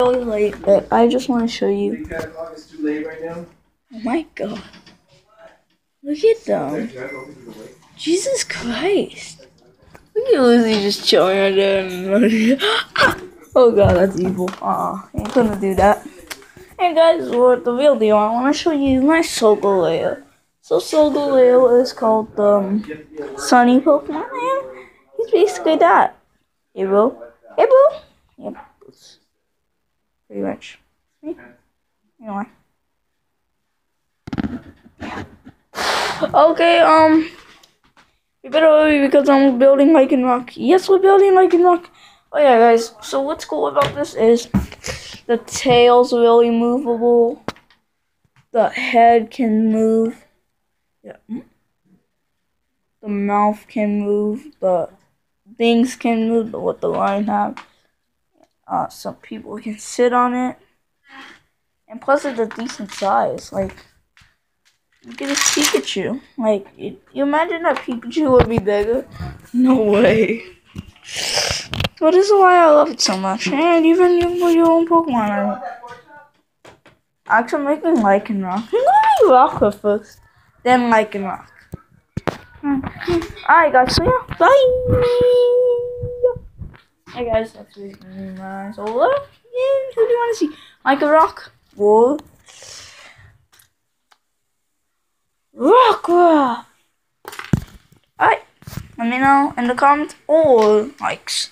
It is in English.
really late, but I just want to show you. Think 10 o'clock too late right now? Oh my god. Look at them. Should I go through the way? Jesus Christ. Look at Lizzie just chilling right there. oh god, that's evil. Uh-uh. Ain't gonna do that. Hey guys, what the real deal? I want to show you my Solgaleo. So Solgaleo is called the um, Sunny Pokemon, and he's basically that. Hey bro. Hey bro. Yep. Pretty much. Anyway. Okay, um, we better hurry because I'm building Lycanroc. Yes, we're building Lycanroc. Oh yeah, guys. So what's cool about this is the tail's really movable. The head can move. Yeah. The mouth can move. The things can move. What the line have. Uh, some people can sit on it. And plus, it's a decent size. Like. Look at this Pikachu. Like, you, you imagine that Pikachu would be bigger? No way. But this is why I love it so much. And even you your own Pokemon on it. Actually, making Lycanroc. I'm gonna be Rockruff first, then Lycanroc. Alright, guys, so yeah, bye! Hey guys, that's me, my solar. Yeah, who do you want to see? Lycanroc? Whoa. Rock Rock! Alright, let me know in the comments or likes.